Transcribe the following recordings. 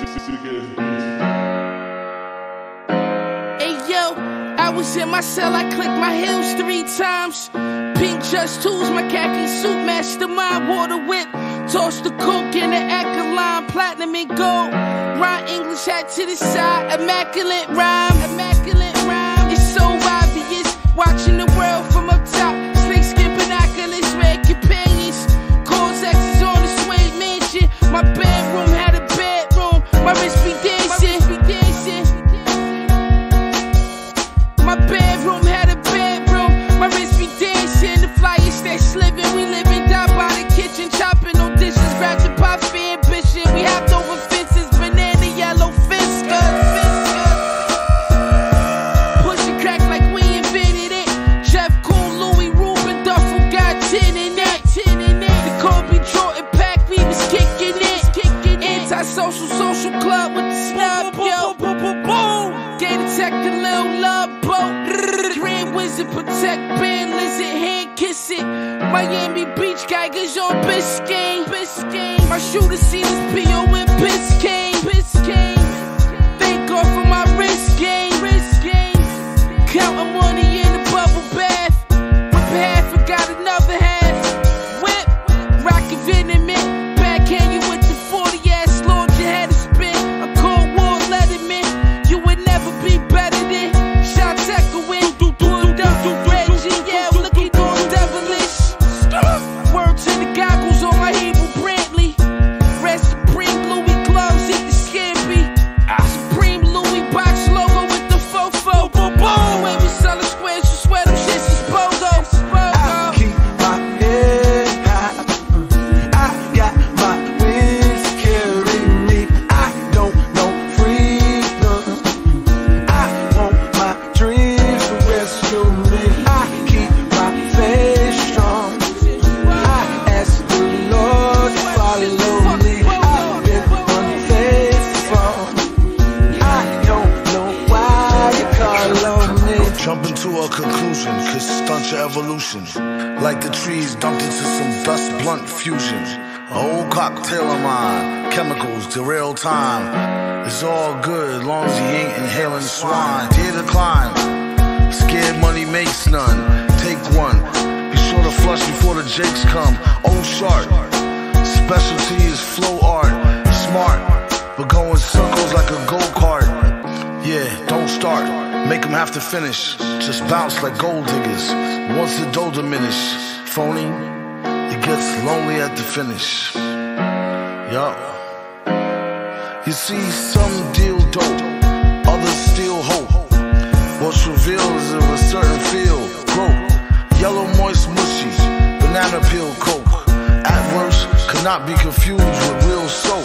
Hey yo, I was in my cell, I clicked my heels three times. Pink just tools, my khaki suit, mastermind, water whip. Toss the coke in the acolyte, platinum and gold. Ryan English hat to the side, immaculate rhyme, immaculate rhyme. It's so obvious, watching the living, down by the kitchen, chopping on dishes, pots for ambition. We hopped over fences, banana yellow fisker. Pushing crack like we invented it. Jeff Cool, Louis Rubin, Duffel got tin in it. The Kobe Jordan pack, we was kicking it. Anti-social social Wizard, protect band lizard, hand kiss it. Miami Beach Geigers on Biscayne. Biscayne. My shooter seen his PO in Biscayne. Biscayne. Thank God for my wrist game. Wrist game. Counting money in me. Jump into a conclusion, could stunt your evolution. Like the trees dumped into some dust blunt fusion. A whole cocktail of mine, chemicals derail time. It's all good, long as you ain't inhaling swine. Dare to climb, scared money makes none. Take one, be sure to flush before the jakes come. Oh, sharp, specialty them have to finish. Just bounce like gold diggers. Once the dough diminish, phony, it gets lonely at the finish. Yup. You see, some deal dope, others steal hope. What's revealed is of a certain feel, growth. Yellow moist mushy, banana peel coke. At worst, cannot be confused with real soap.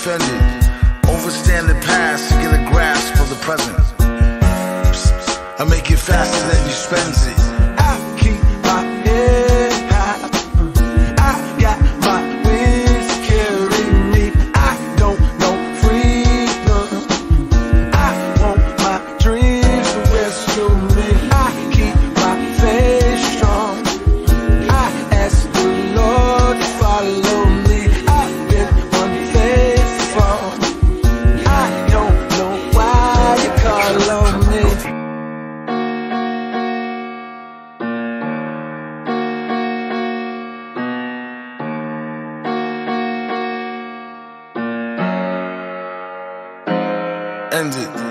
Offended. Overstand the past to get a grasp of the present. I make it faster than you spend it. End it.